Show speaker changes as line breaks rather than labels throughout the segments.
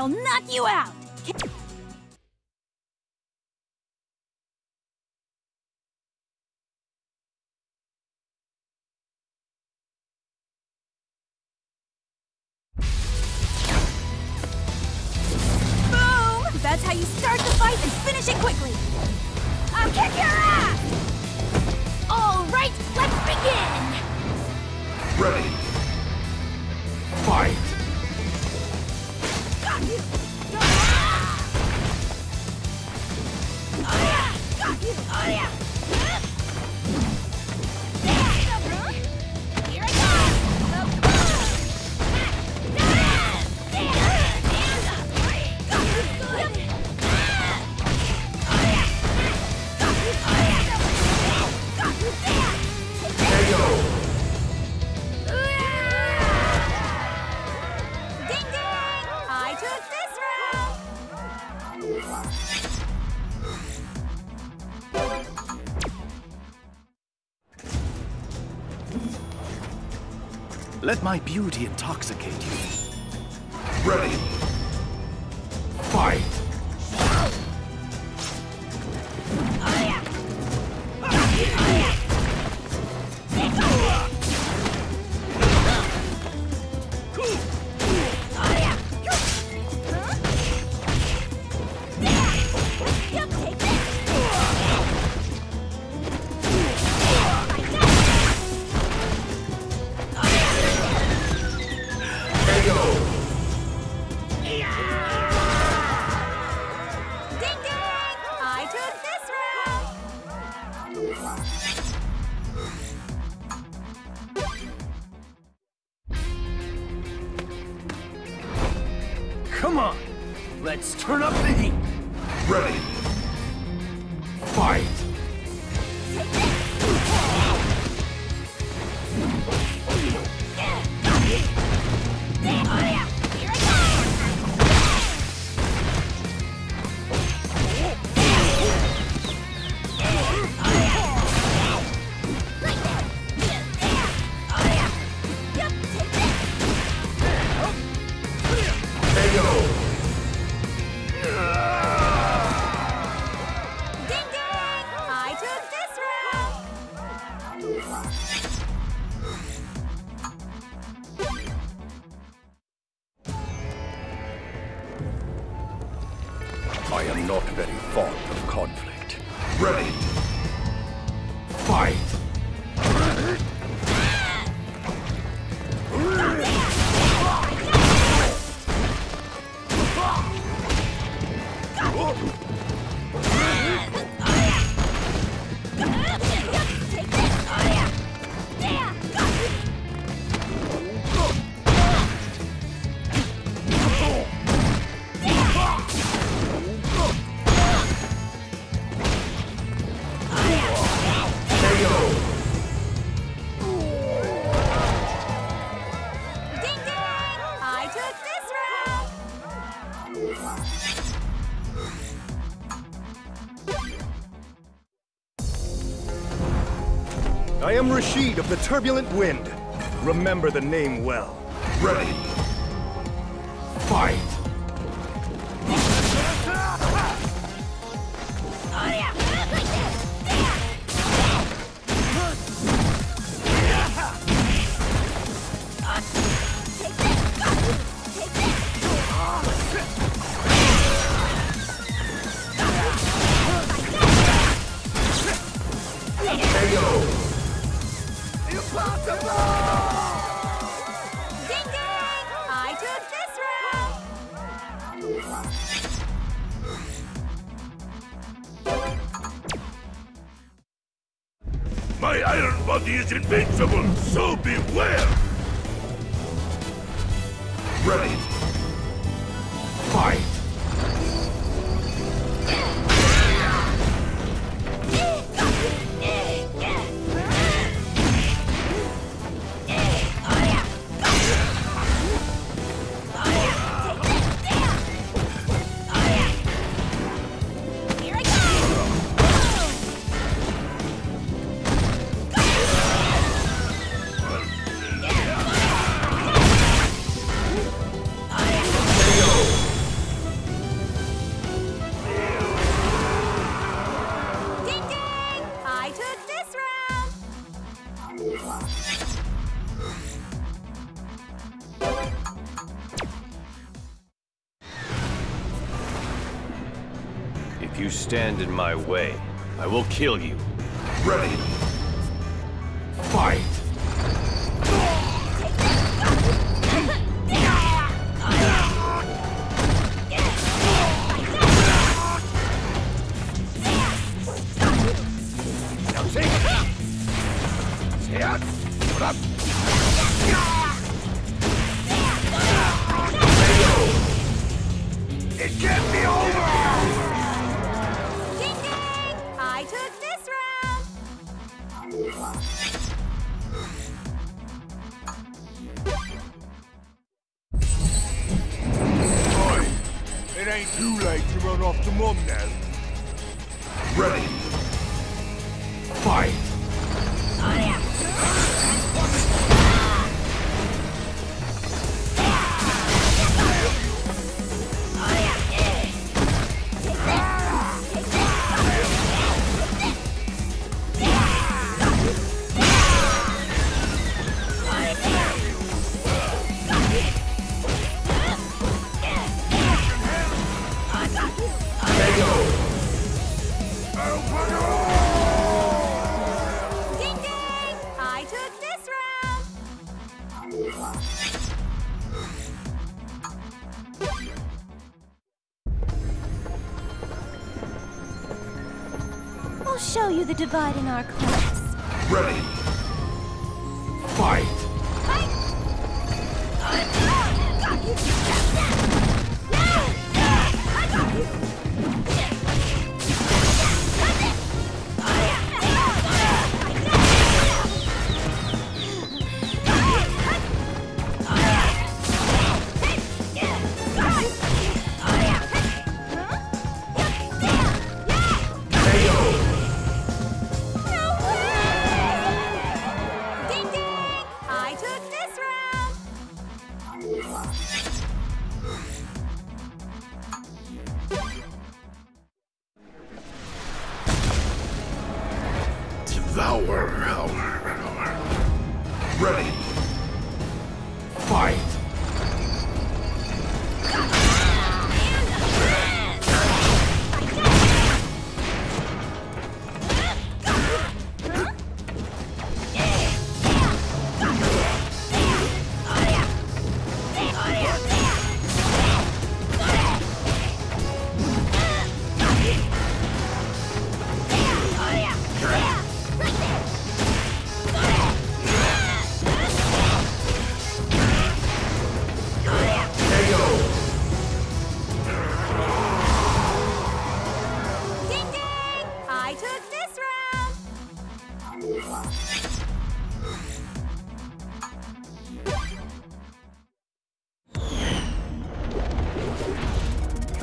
I'll knock you out!
Let my beauty intoxicate you.
Ready. Fight!
I
am
Rashid of the Turbulent Wind. Remember the name well.
Ready. He is invincible, so beware! Ready.
If you stand in my way, I will kill you.
Ready. Fight! Boy, it ain't too late to run off to mum now. Ready. Fight!
Divide in our class.
Ready. Ready. Fight!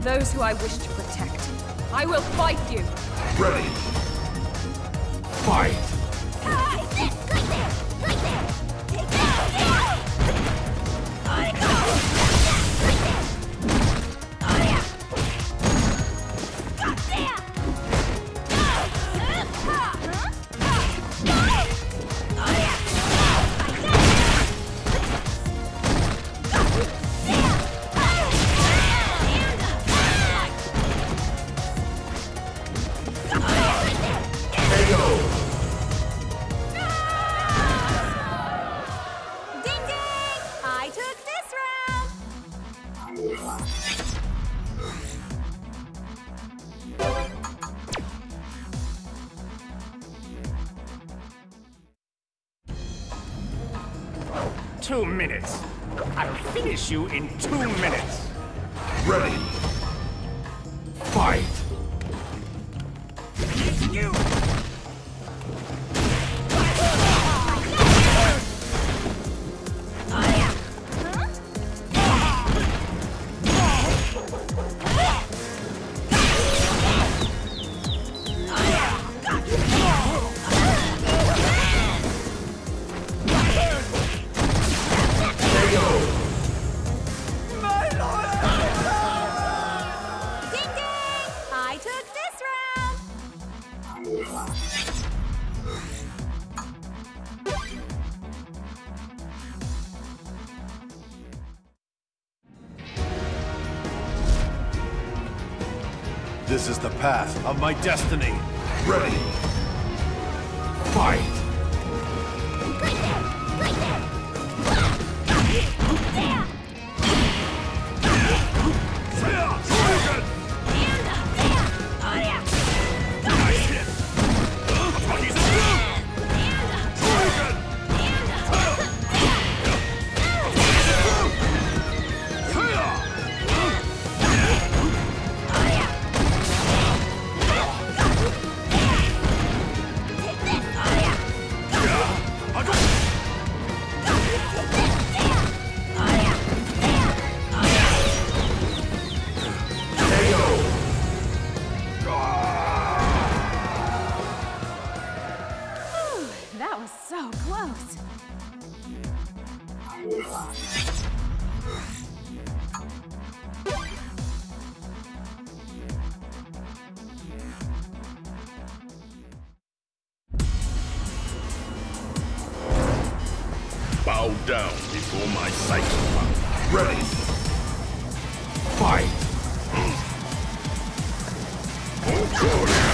Those who I wish to protect, I will fight you.
Ready. Fight!
Finish you in two minutes.
Ready. Fight!
You!
This
is the path of my destiny.
Ready.
Fight!
Bow down before my psycho Ready. Fight.
Hmm.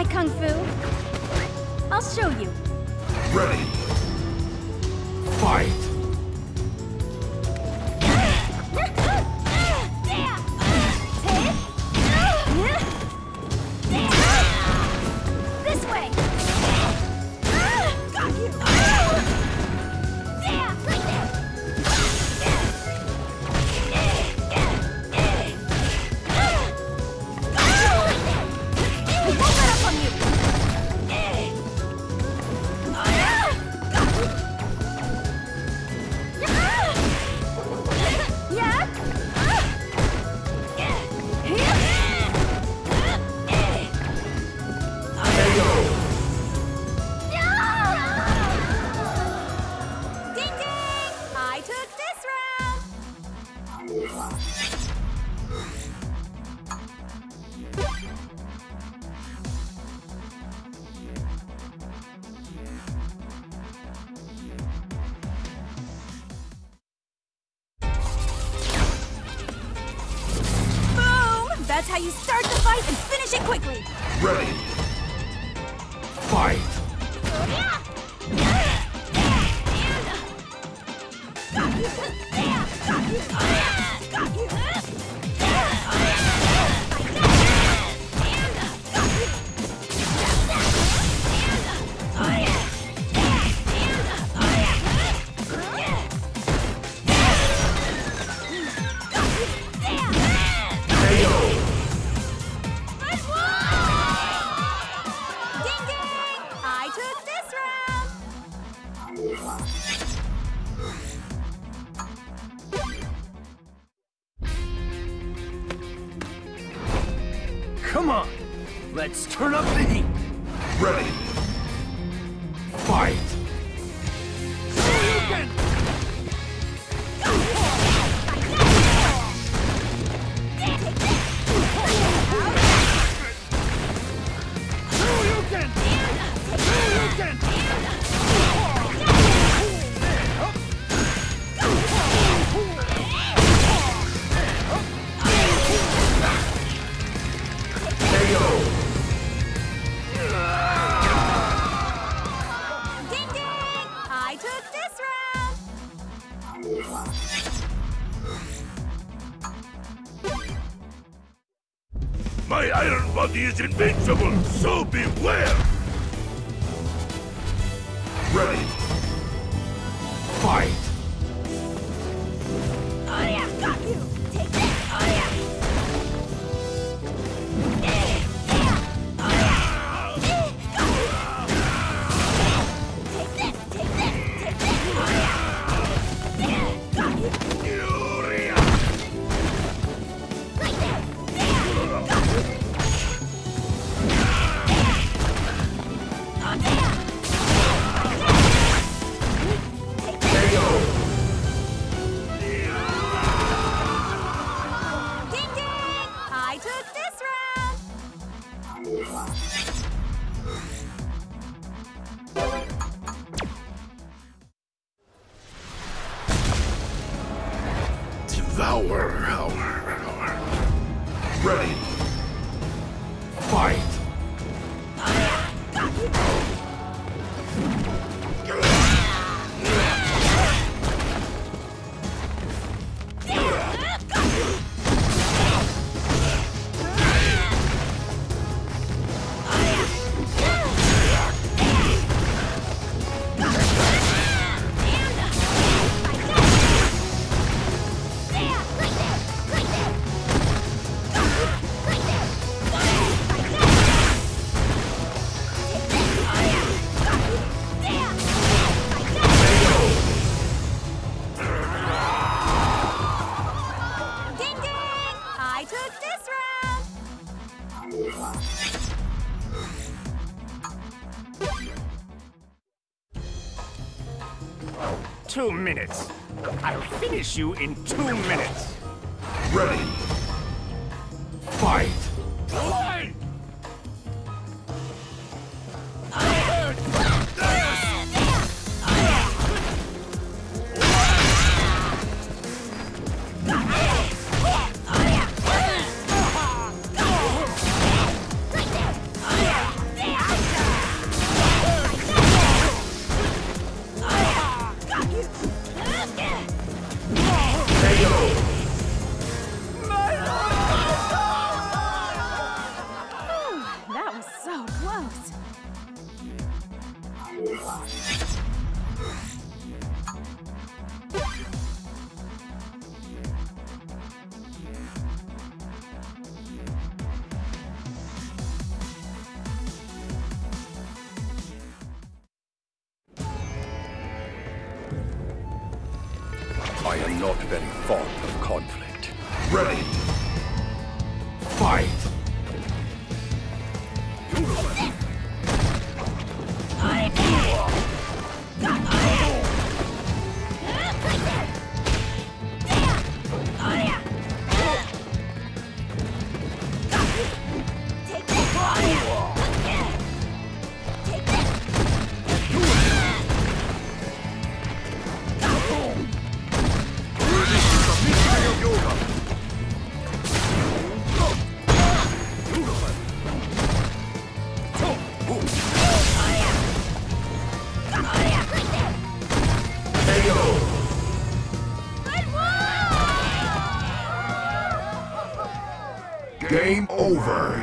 My kung fu? I'll show you.
Ready. Fight.
That's how you start the fight and finish it quickly.
Ready. Fight.
Come on! Let's turn up the heat!
Ready.
Is invincible, so beware!
Thou, -er,
thou, thou.
Ready. minutes. I'll finish you in two minutes.
Ready. not very fond of conflict.
Ready! Fight!
over.